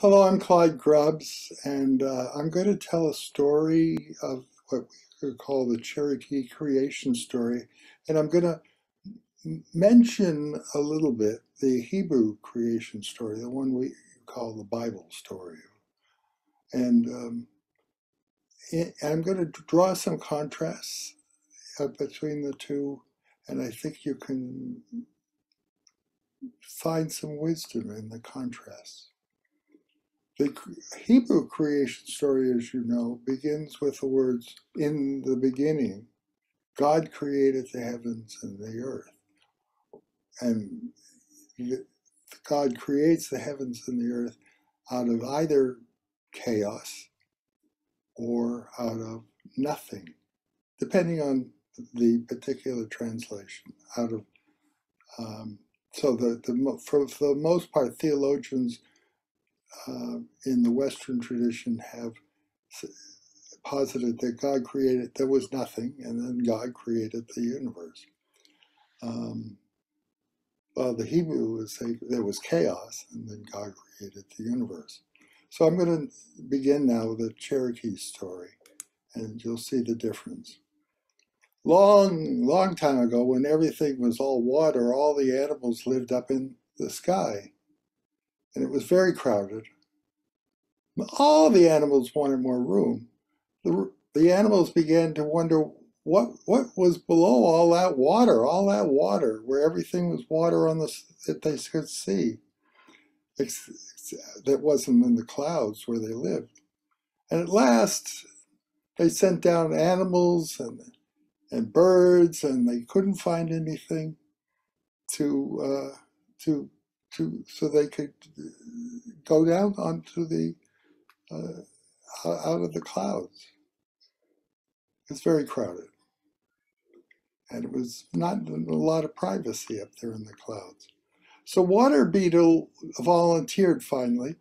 Hello, I'm Clyde Grubbs, and uh, I'm going to tell a story of what we could call the Cherokee creation story. And I'm going to mention a little bit the Hebrew creation story, the one we call the Bible story. And um, I'm going to draw some contrasts uh, between the two, and I think you can find some wisdom in the contrasts. The Hebrew creation story, as you know, begins with the words, In the beginning, God created the heavens and the earth. And God creates the heavens and the earth out of either chaos or out of nothing, depending on the particular translation. Out of um, so the, the for, for the most part, theologians uh, in the Western tradition have posited that God created, there was nothing, and then God created the universe. Um, well, the Hebrew would say there was chaos, and then God created the universe. So I'm going to begin now with a Cherokee story, and you'll see the difference. Long, long time ago, when everything was all water, all the animals lived up in the sky and it was very crowded. All the animals wanted more room. The, the animals began to wonder what what was below all that water, all that water, where everything was water on the that they could see. that wasn't in the clouds where they lived. And at last, they sent down animals and and birds, and they couldn't find anything to uh, to to so they could go down onto the uh, out of the clouds. It's very crowded, and it was not a lot of privacy up there in the clouds. So Water Beetle volunteered finally,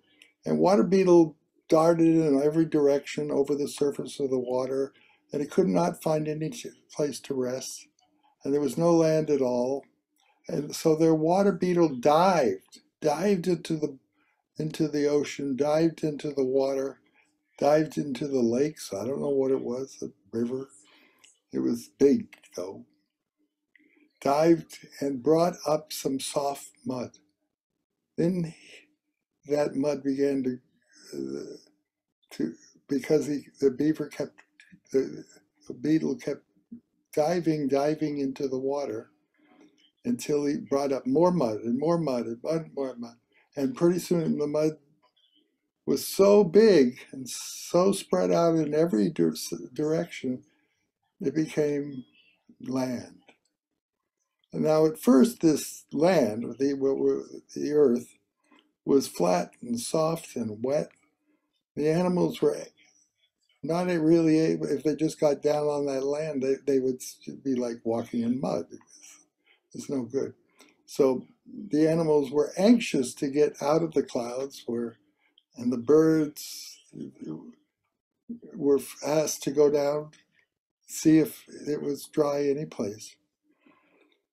and Water Beetle darted in every direction over the surface of the water, and he could not find any place to rest, and there was no land at all. And so their water beetle dived, dived into the into the ocean, dived into the water, dived into the lakes. I don't know what it was, a river. It was big though. Dived and brought up some soft mud. Then that mud began to, uh, to because he, the beaver kept, the, the beetle kept diving, diving into the water until he brought up more mud and more mud and mud, more mud. And pretty soon the mud was so big and so spread out in every direction, it became land. And now, at first, this land, the, the earth, was flat and soft and wet. The animals were not really able, if they just got down on that land, they, they would be like walking in mud. It's no good. So the animals were anxious to get out of the clouds where, and the birds were asked to go down, see if it was dry any place.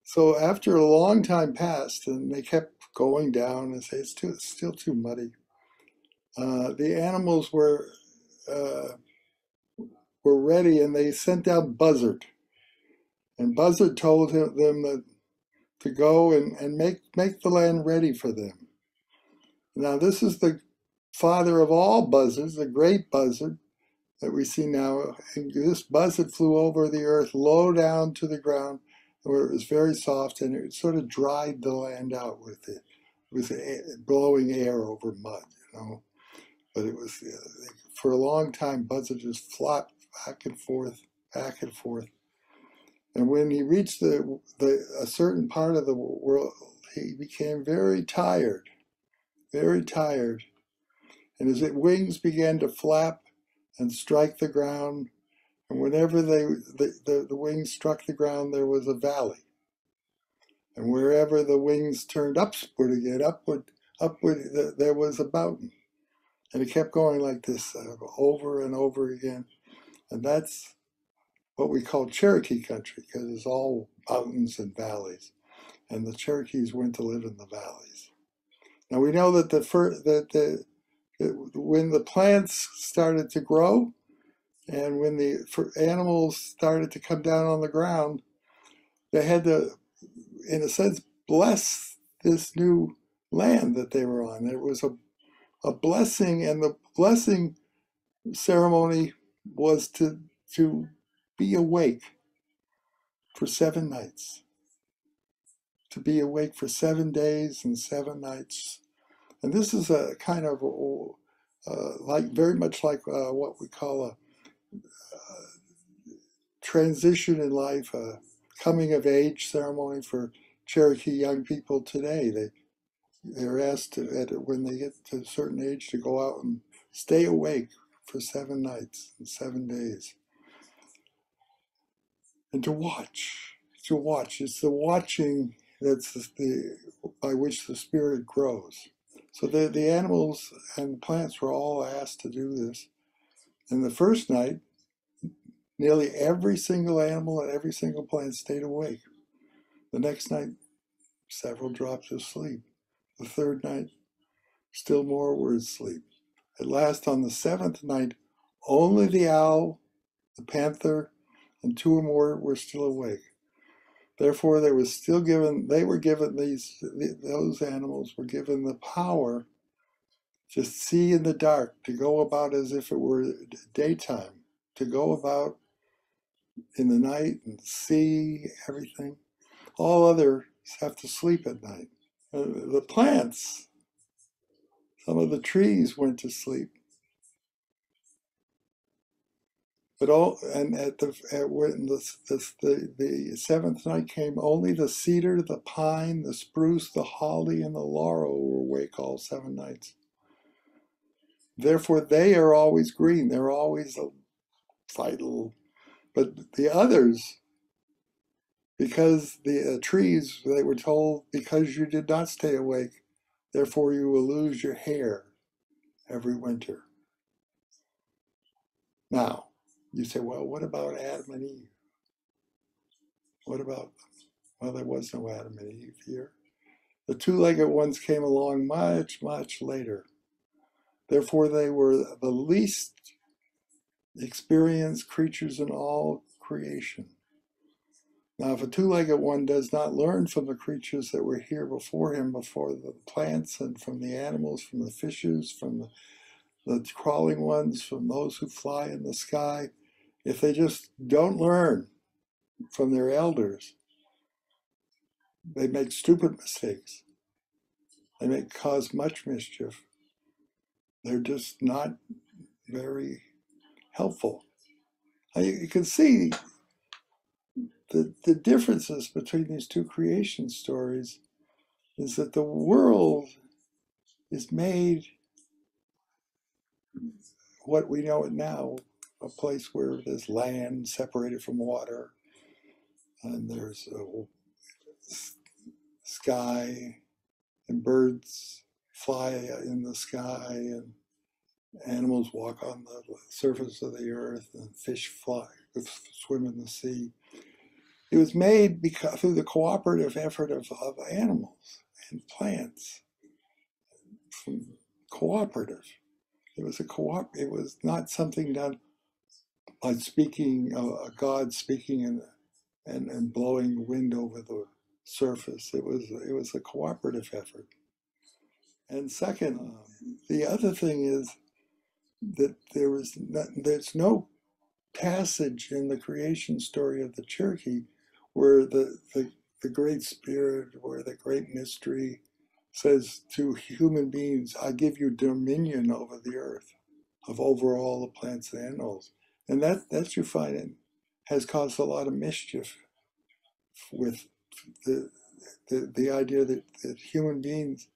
So after a long time passed, and they kept going down and say it's too, it's still too muddy. Uh, the animals were uh, were ready, and they sent out Buzzard. And Buzzard told him, them that to go and, and make, make the land ready for them. Now, this is the father of all buzzards, the great buzzard that we see now. And this buzzard flew over the earth low down to the ground where it was very soft and it sort of dried the land out with it. It was blowing air over mud, you know. But it was, uh, for a long time, buzzards just flopped back and forth, back and forth. And when he reached the, the a certain part of the world, he became very tired, very tired. And his wings began to flap and strike the ground. And whenever they the, the, the wings struck the ground, there was a valley. And wherever the wings turned upward again, upward, upward, there was a mountain. And it kept going like this uh, over and over again. And that's what we call Cherokee country because it's all mountains and valleys. And the Cherokees went to live in the valleys. Now we know that the first, that the, it, when the plants started to grow and when the animals started to come down on the ground, they had to, in a sense, bless this new land that they were on. It was a, a blessing, and the blessing ceremony was to, to be awake for seven nights. To be awake for seven days and seven nights. And this is a kind of uh, like very much like uh, what we call a uh, transition in life, a coming of age ceremony for Cherokee young people today. They they're asked to, at, when they get to a certain age to go out and stay awake for seven nights and seven days. And to watch, to watch. It's the watching that's the, by which the spirit grows. So the, the animals and plants were all asked to do this. And the first night, nearly every single animal and every single plant stayed awake. The next night, several dropped asleep. The third night, still more were asleep. At last, on the seventh night, only the owl, the panther, and two or more were still awake. Therefore, they were still given. They were given these. Those animals were given the power to see in the dark, to go about as if it were daytime, to go about in the night and see everything. All others have to sleep at night. Uh, the plants, some of the trees went to sleep. But all and at the at when the, the the seventh night came, only the cedar, the pine, the spruce, the holly, and the laurel were awake all seven nights. Therefore, they are always green. They're always vital. But the others, because the uh, trees, they were told, because you did not stay awake, therefore you will lose your hair every winter. Now, you say, well, what about Adam and Eve? What about Well, there was no Adam and Eve here. The two legged ones came along much, much later. Therefore, they were the least experienced creatures in all creation. Now, if a two legged one does not learn from the creatures that were here before him, before the plants and from the animals, from the fishes, from the, the crawling ones, from those who fly in the sky, if they just don't learn from their elders, they make stupid mistakes. They may cause much mischief they're just not very helpful. You can see the, the differences between these two creation stories is that the world is made what we know it now a place where there's land separated from water and there's a sky and birds fly in the sky and animals walk on the surface of the earth and fish fly, swim in the sea. It was made because, through the cooperative effort of, of animals and plants. Cooperative. It was a co It was not something done by speaking, uh, God speaking and, and and blowing wind over the surface. It was it was a cooperative effort. And second, um, the other thing is that there not, there's no passage in the creation story of the Cherokee where the, the, the Great Spirit, where the Great Mystery says to human beings, I give you dominion over the earth, of over all the plants and animals. And that, that you find it has caused a lot of mischief with the, the, the idea that, that human beings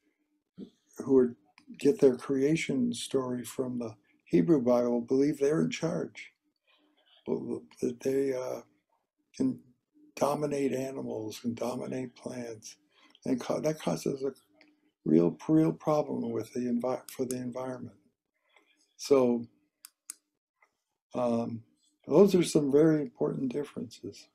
who are, get their creation story from the Hebrew Bible believe they're in charge, that they uh, can dominate animals and dominate plants, and that causes a real, real problem with the envi- for the environment. So, um, those are some very important differences.